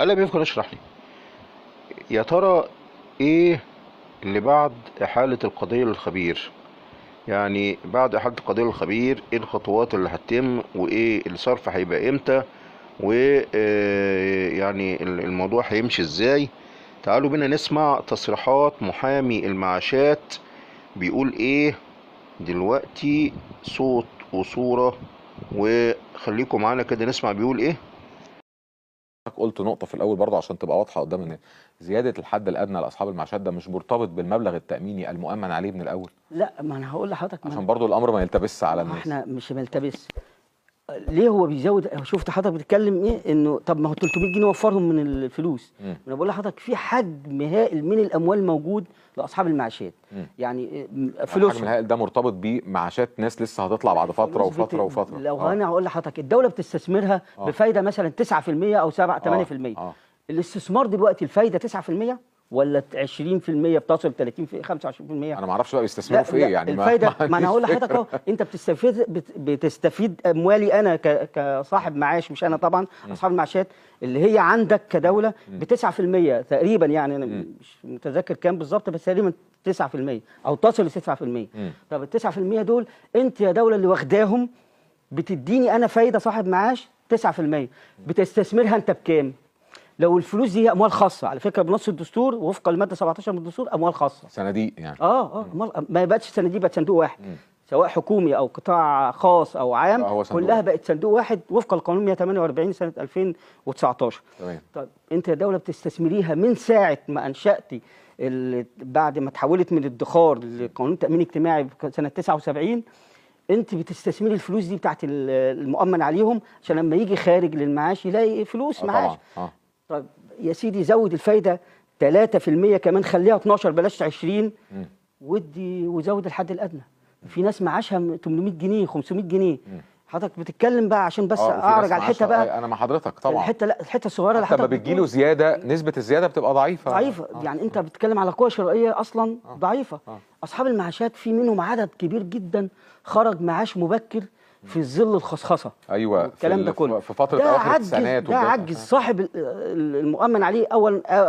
قال يمكن اشرح لي. يا ترى إيه اللي بعد إحالة القضية للخبير؟ يعني بعد إحالة القضية للخبير إيه الخطوات اللي هتتم وإيه الصرف هيبقى إمتى؟ و آه، يعني ال- الموضوع هيمشي إزاي؟ تعالوا بينا نسمع تصريحات محامي المعاشات بيقول إيه دلوقتي صوت وصورة. وخليكم معانا كده نسمع بيقول إيه؟ قلت نقطة في الأول برضه عشان تبقى واضحة قدام الناس. زيادة الحد الأدنى لأصحاب المعاشات ده مش مرتبط بالمبلغ التأميني المؤمن عليه من الأول؟ لا ما أنا هقول لحضرتك عشان برضه الأمر ما يلتبسش على الناس. إحنا مش بنلتبس. ليه هو بيزود شفت حضرتك بتتكلم إيه إنه طب ما هو 300 جنيه وفرهم من الفلوس مم. أنا بقول لحضرتك في حجم هائل من الأموال موجود لأصحاب المعاشات مم. يعني إيه، الحجم فلوسهم الهائل ده مرتبط بمعاشات ناس لسه هتطلع بعد فترة فلوس بت- وفترة لو آه. أنا هقول لحضرتك الدولة بتستثمرها آه. بفايدة مثلا 9% أو 7 8% آه. الاستثمار دلوقتي الفايدة 9% ولا 20% بتصل 30 في 25% أنا ما أعرفش بقى بيستثمروا في إيه يعني الفايده ما, أنا هقول لحضرتك. أهو أنت بتستفيد بت- بتستفيد أموالي أنا كصاحب معاش مش أنا طبعا أصحاب المعاشات اللي هي عندك كدولة ب 9% تقريبا يعني أنا. مش متذكر كام بالظبط بس تقريبا 9% أو تصل ل 9% مم. طب ال 9% دول أنت يا دولة اللي واخداهم بتديني أنا فايدة صاحب معاش 9% بتستثمرها أنت بكام؟ لو الفلوس دي هي أموال خاصة. على فكرة بنص الدستور وفقا لماده 17 من الدستور أموال خاصة. صناديق يعني. آه آه أمال ما بقتش صناديق بقت صندوق واحد. مم. سواء حكومي أو قطاع خاص أو عام آه، كلها. بقت صندوق واحد وفقا لقانون 148 سنة 2019 تمام. طيب أنت يا دولة بتستثمريها من ساعة ما أنشأتي بعد ما تحولت من الادخار لقانون تأمين اجتماعي سنة 79 أنت بتستثمري الفلوس دي بتاعت ال- المؤمن عليهم عشان لما يجي خارج للمعاش يلاقي فلوس آه معاش. طبعا. طيب يا سيدي زود الفايدة 3% كمان خليها 12 بلاش 20 مم. ودي وزود الحد الأدنى. في ناس معاشها 800 جنيه 500 جنيه. حضرتك بتتكلم بقى عشان بس آه، أعرج على الحتة بقى. أنا مع حضرتك طبعا. الحتة لا الحتة الصغيرة اللي حتى لما حضرتك بتجيله بتقول زيادة نسبة الزيادة بتبقى ضعيفة. ضعيفة. آه. يعني أنت بتتكلم على قوة شرائية أصلا آه. ضعيفة. آه. أصحاب المعاشات في منهم عدد كبير جدا خرج معاش مبكر في ظل الخصخصة أيوه في الكلام ال- ده كله. في أواخر عجز التسعينات ده عجز. صاحب ال- ال- المؤمن عليه اولا آه،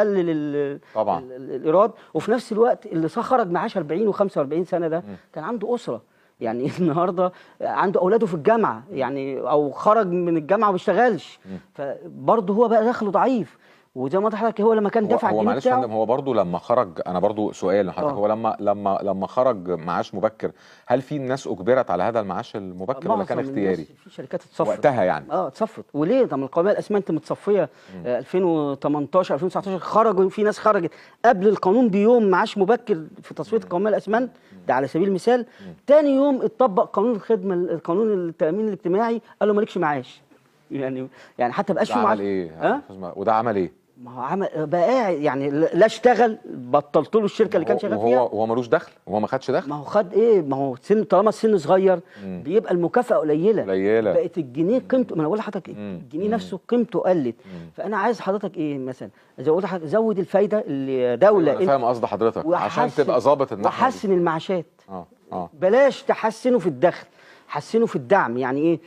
قلل طبعا. ال- ال- الإيراد. وفي نفس الوقت اللي خرج معاش 40 و45 سنة ده كان عنده أسرة. يعني النهارده عنده أولاده في الجامعة يعني أو خرج من الجامعة وما بيشتغلش. فبرضه هو بقى دخله ضعيف. وزي ما قلت لحضرتك هو لما كان هو, دافع هو معلش يا فندم هو برضو لما خرج أنا برضو سؤال لحضرتك آه. هو لما لما لما خرج معاش مبكر هل في ناس أجبرت على هذا المعاش المبكر ولا كان اختياري؟ في شركات اتصفت. وقتها يعني. آه اتصفت. وليه؟ طب القوميه الاسمنت متصفية آه 2018 2019 خرجوا في ناس خرجت قبل القانون بيوم معاش مبكر في تصفية القوميه الأسمنت. ده على سبيل المثال. تاني يوم اتطبق قانون الخدمة القانون التأمين الاجتماعي قال له مالكش معاش. يعني يعني حتى بقاش في معاش. إيه؟ ها؟ وده عمل إيه؟ ما هو عمل بقى قاعد يعني لا اشتغل بطلت له الشركة اللي كان شغال فيها وهو ملوش دخل وهو ما خدش دخل ما هو خد إيه ما هو سن طالما السن صغير مم. بيبقى المكافأة قليلة قليلة بقت الجنيه قيمته ما أنا بقول لحضرتك؟ مم. الجنيه مم. نفسه قيمته قلت فأنا عايز حضرتك إيه مثلا زود لحضرتك زود الفايدة اللي دولة أنا فاهم قصد حضرتك عشان تبقى ظابط دي. وحسن المعاشات آه آه بلاش تحسنه في الدخل حسنه في الدعم. يعني إيه؟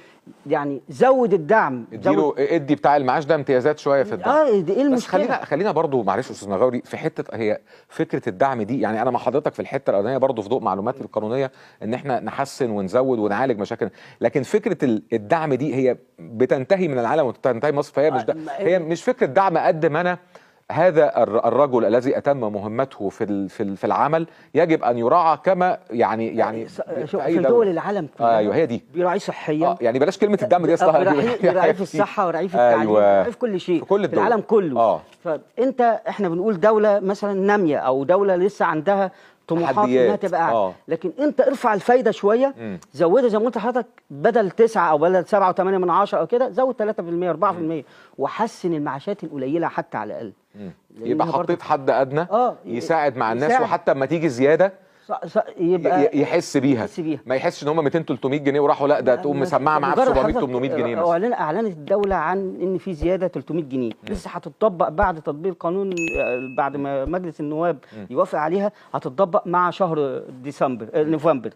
يعني زود الدعم. اديله ادي بتاع المعاش ده امتيازات شوية في الدعم. آه إيه بس المشكلة؟ خلينا خلينا برضو معلش أستاذ مغاوري في حتة هي فكرة الدعم دي يعني أنا مع حضرتك في الحتة الأولانية برضو في ضوء معلوماتي القانونية إن إحنا نحسن ونزود ونعالج مشاكل لكن فكرة ال- الدعم دي هي بتنتهي من العالم وتنتهي مصر فهي مش ده هي مش فكرة دعم قد ما أنا هذا الر- الرجل الذي أتم مهمته في في ال- في العمل يجب أن يراعى كما يعني يعني في شوف في. دول العالم كلها أيوه هي دي بيراعي صحيا آه يعني بلاش كلمة الدعم دي آه، أصلا بيراعي بيراعي في الصحة ويراعي في التعليم أيوة. في كل شيء في كل في. العالم كله آه فأنت إحنا بنقول دولة مثلا نامية أو دولة لسه عندها طموحات إنها. تبقى اعلى آه. لكن أنت ارفع الفايدة شوية مم. زودها زي ما قلت لحضرتك بدل 9 أو بدل 7 و8 من 10 أو كده زود 3% 4% وحسن المعاشات القليلة حتى على الأقل يبقى حطيت حد أدنى آه يساعد مع الناس يساعد. وحتى اما تيجي زيادة يبقى يحس بيها. يحس بيها. ما يحسش إن هم 200 300 جنيه وراحوا لأ ده تقوم مسمعة معاه ب مجرد 700 حضرتك 800 جنيه مثلا. اعلن أعلنت الدولة عن إن في زيادة 300 جنيه. لسه هتطبق بعد تطبيق القانون آه، بعد ما مجلس النواب يوافق عليها هتطبق مع شهر ديسمبر آه، نوفمبر.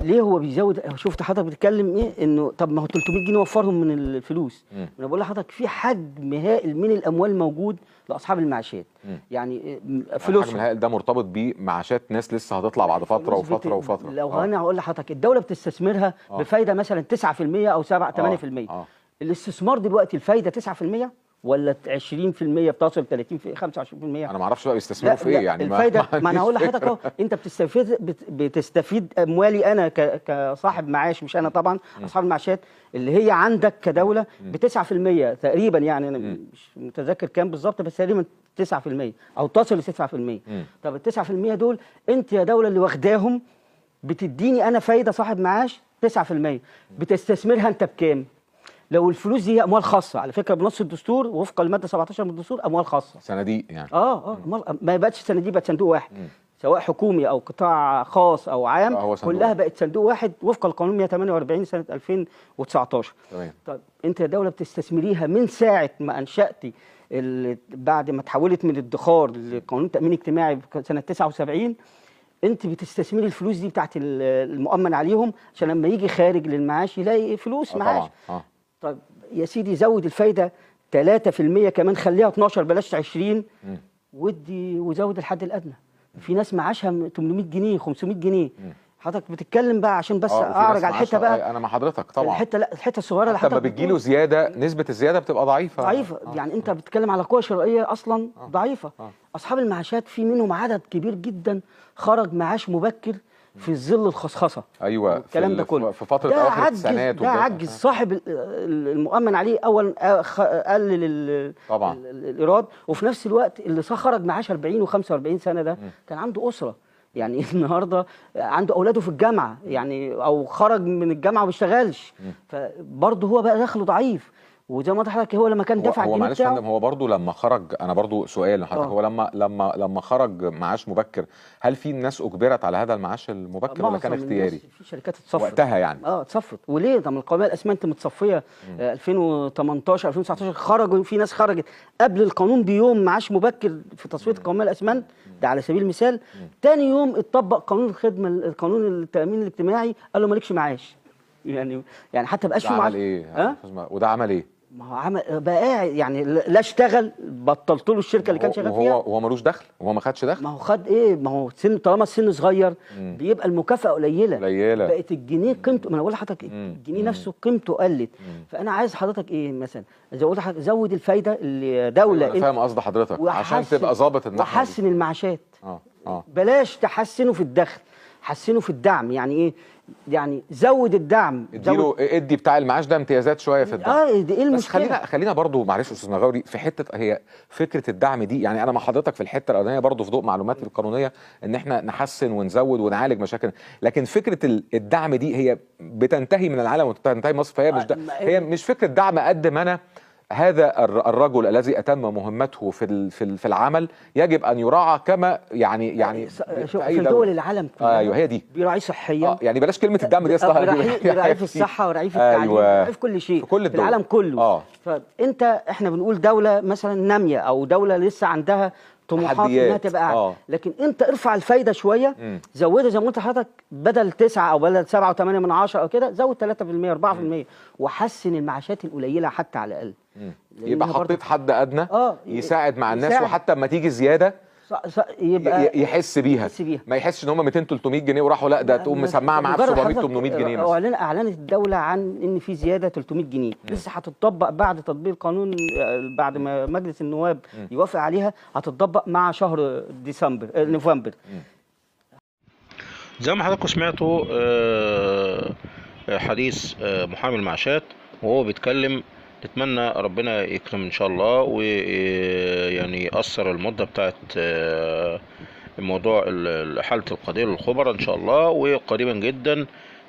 ليه هو بيزود شفت حضرتك بتتكلم إيه إنه طب ما هو 300 جنيه وفرهم من الفلوس مم. أنا بقول لحضرتك في حجم هائل من الأموال موجود لأصحاب المعاشات مم. يعني إيه، الحجم فلوسهم الهائل ده مرتبط بمعاشات ناس لسه هتطلع بعد فترة فلوس وفترة وفترة لو آه. أنا هقول لحضرتك الدولة بتستثمرها آه. بفايدة مثلا 9% أو 7 8% آه. الاستثمار دلوقتي الفايدة 9% ولا 20% بتصل 30 25% أنا ما أعرفش بقى بيستثمروا في إيه يعني الفايده ما, أنا هقول لحضرتك. أهو أنت بتستفيد بت بتستفيد أموالي أنا كصاحب معاش مش أنا طبعا أصحاب المعاشات اللي هي عندك كدولة ب 9% تقريبا يعني أنا مش متذكر كام بالظبط بس تقريبا 9% أو تصل ل 9% طب ال 9% دول أنت يا دولة اللي واخداهم بتديني أنا فايدة صاحب معاش 9% بتستثمرها أنت بكام؟ لو الفلوس دي هي أموال خاصة. على فكرة بنص الدستور وفقا للماده 17 من الدستور أموال خاصة. صناديق يعني. آه آه أمال ما بقتش صناديق بقت صندوق واحد. سواء حكومي أو قطاع خاص أو عام آه، كلها. بقت صندوق واحد وفقا لقانون 148 سنة 2019 تمام. طب أنت يا دولة بتستثمريها من ساعة ما انشاتي بعد ما تحولت من الادخار لقانون تأمين اجتماعي سنة 79 أنت بتستثمري الفلوس دي بتاعت ال- المؤمن عليهم عشان لما يجي خارج للمعاش يلاقي فلوس آه معاش. آه. طب يا سيدي زود الفايدة 3% كمان خليها 12 بلاش 20 ودي وزود الحد الأدنى. في ناس معاشها 800 جنيه 500 جنيه. حضرتك بتتكلم بقى عشان بس آه، أعرج على الحتة بقى. أنا مع حضرتك طبعا. الحتة لا الحتة الصغيرة اللي حتى لما حضرتك بتجيله زيادة نسبة الزيادة بتبقى ضعيفة. ضعيفة. آه. يعني أنت بتتكلم على قوة شرائية أصلا ضعيفة. آه. أصحاب المعاشات في منهم عدد كبير جدا خرج معاش مبكر في ظل الخصخصة. أيوه الكلام في ده كله. في فترة ده عجز التسعينات ده عجز. صاحب ال- ال- المؤمن عليه اولا آه، قلل طبعا. ال- ال- الايراد وفي نفس الوقت اللي خرج معاش 40 و45 سنة ده كان عنده أسرة. يعني النهارده عنده أولاده في الجامعة. يعني أو خرج من الجامعة وما بيشتغلش. فبرضه هو بقى دخله ضعيف. وزي ما قلت لحضرتك هو لما كان هو, دافع هو معلش يا فندم هو برضو لما خرج أنا برضو سؤال لحضرتك آه. هو لما لما لما خرج معاش مبكر هل في ناس أجبرت على هذا المعاش المبكر ولا كان اختياري؟ في شركات اتصفت. وقتها يعني. آه اتصفت. وليه؟ طب القومية الأسمنت متصفية آه 2018 2019 خرجوا في ناس خرجت قبل القانون بيوم معاش مبكر في تصفية القوميه الأسمنت. ده على سبيل المثال. تاني يوم اتطبق قانون الخدمة القانون التأمين الاجتماعي قال له مالكش معاش. يعني يعني حتى بقاش في معاش. إيه؟ مه- وده عمل إيه؟ ما هو عمل بقى قاعد يعني لا اشتغل بطلت له الشركة اللي كان شغال وهو فيها. هو ملوش دخل؟ وهو ما خدش دخل؟ ما هو خد إيه؟ ما هو سن طالما السن صغير بيبقى المكافأة قليلة. قليلة. بقت الجنيه قيمته ما أنا بقول لحضرتك الجنيه نفسه قيمته قلت. فأنا عايز حضرتك إيه مثلا؟ زود حضرتك زود الفايدة اللي دولة أنا فاهم قصد حضرتك عشان تبقى ظابط دي. وحسن المعاشات. آه آه. بلاش تحسنه في الدخل. حسنه في الدعم. يعني إيه؟ يعني زود الدعم. اديله ادي بتاع المعاش ده امتيازات شوية في الدعم. آه دي إيه بس المشكلة خلينا خلينا برضو معلش أستاذ مغاوري في حتة هي فكرة الدعم دي يعني أنا مع حضرتك في الحتة الأولانية برضو في ضوء معلوماتي القانونية إن إحنا نحسن ونزود ونعالج مشاكل لكن فكرة ال- الدعم دي هي بتنتهي من العالم وتنتهي مصر فهي مش آه، هي مش فكرة دعم قد ما أنا هذا الر- الرجل الذي أتم مهمته في في ال- في العمل يجب أن يراعى كما يعني يعني في أي في. دول العالم كلها أيوه هي دي بيراعي صحيا آه يعني بلاش كلمة الدعم دي أصلا رعاية رعاية في الصحة ورعاية في التعليم أيوة. في كل شيء في كل في الدول. العالم كله آه فأنت إحنا بنقول دولة مثلا نامية أو دولة لسه عندها طموحات. إنها تبقى أعلى آه. لكن أنت ارفع الفايدة شوية مم. زودها زي ما قلت لحضرتك بدل 9 أو بدل 7 و8 من 10 أو كده زود 3% 4% وحسن المعاشات القليلة حتى على الأقل يبقى حطيت حد أدنى آه، يساعد مع الناس يساعد. وحتى اما تيجي زيادة يبقى يحس بيها. يحس بيها. ما يحسش إن هم 200 300 جنيه وراحوا لأ ده تقوم مسمعة معاه ب مجرد 700 حضرتك 800 جنيه مثلا. اعلن أعلنت الدولة عن إن في زيادة 300 جنيه. لسه هتطبق بعد تطبيق القانون آه، بعد ما مجلس النواب يوافق عليها هتطبق مع شهر ديسمبر آه، نوفمبر. زي ما حضراتكم سمعتوا آه، حديث آه، محامي المعاشات وهو بيتكلم نتمنى ربنا يكرم إن شاء الله ويعني يقصر المدة بتاعت آه، الموضوع ال- حالة القضية للخبراء إن شاء الله وقريبا جدا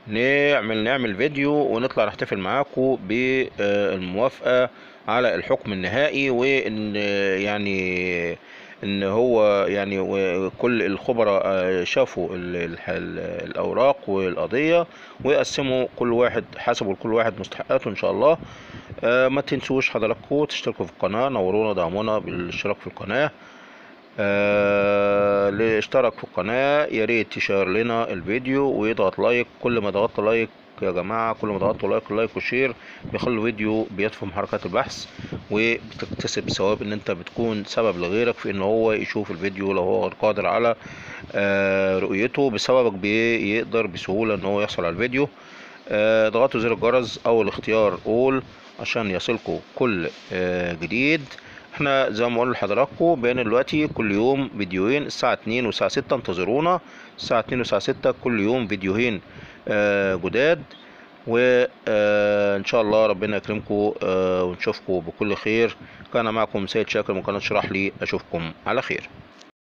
نعمل نعمل فيديو ونطلع نحتفل معاكم بالموافقة على الحكم النهائي وان آه، يعني إن هو يعني وكل الخبراء آه، شافوا ال- ال- ال- الأوراق والقضية ويقسموا كل واحد حسبوا لكل واحد مستحقاته إن شاء الله آه، ما تنسوش حضراتكم تشتركوا في القناة نورونا دعمونا بالاشتراك في القناة. آه اللي اشترك في القناة يا ريت تشير لنا الفيديو ويضغط like. كل ما ضغطت like يا جماعة كل ما ضغطتوا like like و share بيخلي الفيديو بيدفع محركات البحث وبتكتسب ثواب إن أنت بتكون سبب لغيرك في إن هو يشوف الفيديو لو هو قادر على آه رؤيته بسببك بيقدر بسهولة إن هو يحصل على الفيديو. آه ضغطوا زر الجرس أو الاختيار اول عشان يصلكوا كل آه جديد. إحنا زي ما قلنا لحضراتكم بين دلوقتي كل يوم فيديوهين الساعة 2 والساعة 6 انتظرونا. الساعة 2 والساعة 6 كل يوم فيديوهين آه جداد. وان شاء الله ربنا يكرمكم آه ونشوفكم بكل خير. كان معكم سيد شاكر من قناة اشرح لي أشوفكم على خير.